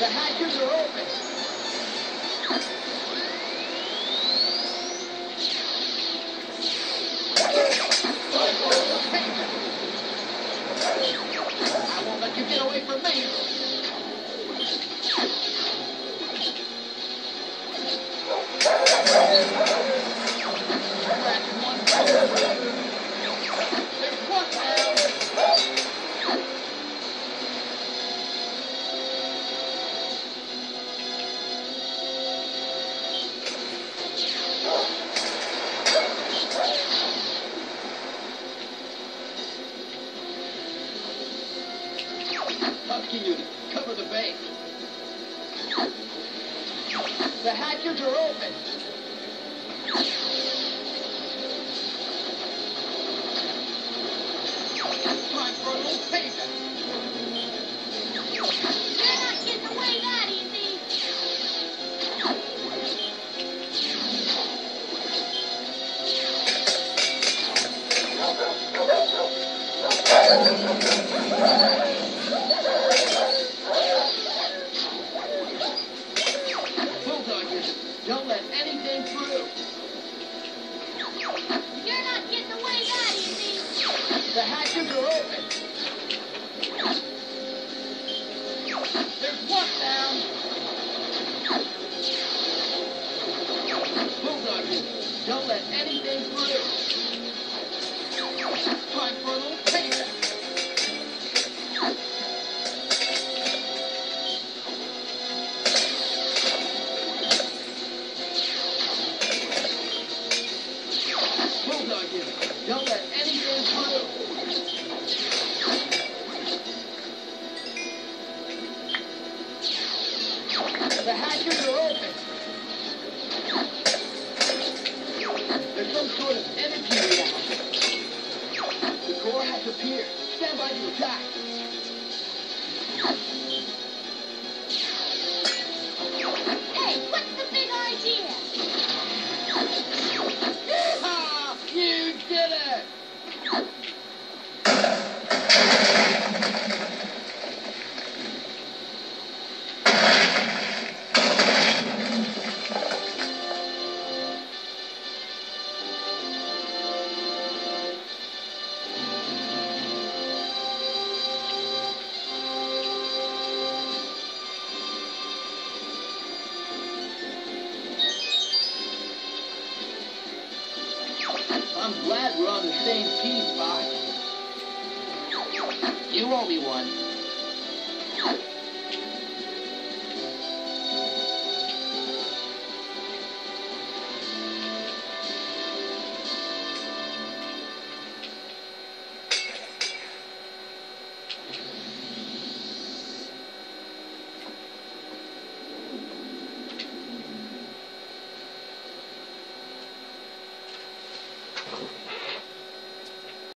The hackers are open. unit. Cover the base. The hatches are open. Time for a little. They're not getting away that easy. Thank you. The hatches are open. There's one down. Bulldogs, don't let anything through. some sort of energy reaction. The core has appeared. Stand by to attack. I'm glad we're on the same team, Fox. You owe me one.